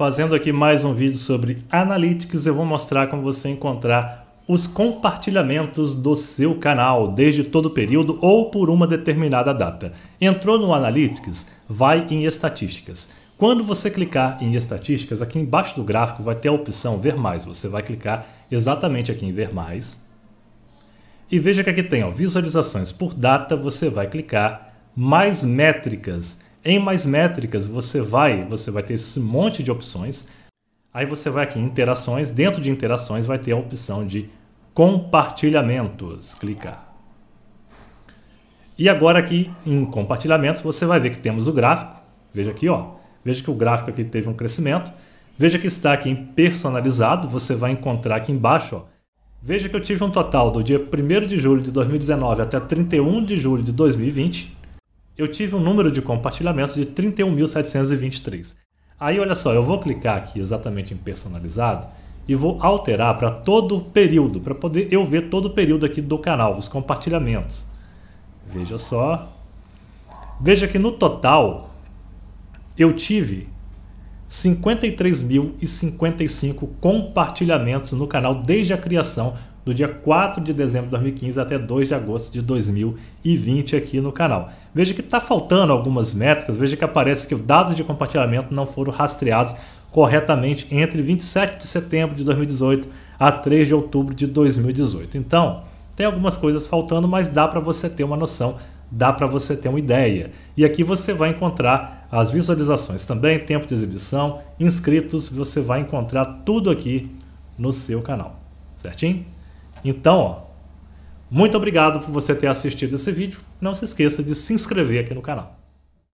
Fazendo aqui mais um vídeo sobre Analytics, eu vou mostrar como você encontrar os compartilhamentos do seu canal, desde todo o período ou por uma determinada data. Entrou no Analytics, vai em Estatísticas. Quando você clicar em Estatísticas, aqui embaixo do gráfico vai ter a opção Ver Mais. Você vai clicar exatamente aqui em Ver Mais. E veja que aqui tem ó, visualizações por data, você vai clicar Mais Métricas. Em mais métricas, você vai, você vai ter esse monte de opções. Aí você vai aqui em interações, dentro de interações vai ter a opção de compartilhamentos. Clicar. E agora aqui em compartilhamentos você vai ver que temos o gráfico. Veja aqui, ó. Veja que o gráfico aqui teve um crescimento. Veja que está aqui em personalizado, você vai encontrar aqui embaixo, ó. Veja que eu tive um total do dia 1 de julho de 2019 até 31 de julho de 2020 eu tive um número de compartilhamentos de 31.723. Aí olha só, eu vou clicar aqui exatamente em personalizado e vou alterar para todo o período, para poder eu ver todo o período aqui do canal, os compartilhamentos. Veja só. Veja que no total eu tive 53.055 compartilhamentos no canal desde a criação do dia 4 de dezembro de 2015 até 2 de agosto de 2020 aqui no canal. Veja que está faltando algumas métricas, veja que aparece que os dados de compartilhamento não foram rastreados corretamente entre 27 de setembro de 2018 a 3 de outubro de 2018. Então, tem algumas coisas faltando, mas dá para você ter uma noção, dá para você ter uma ideia. E aqui você vai encontrar as visualizações também, tempo de exibição, inscritos, você vai encontrar tudo aqui no seu canal. Certinho? Então, ó, muito obrigado por você ter assistido esse vídeo. Não se esqueça de se inscrever aqui no canal.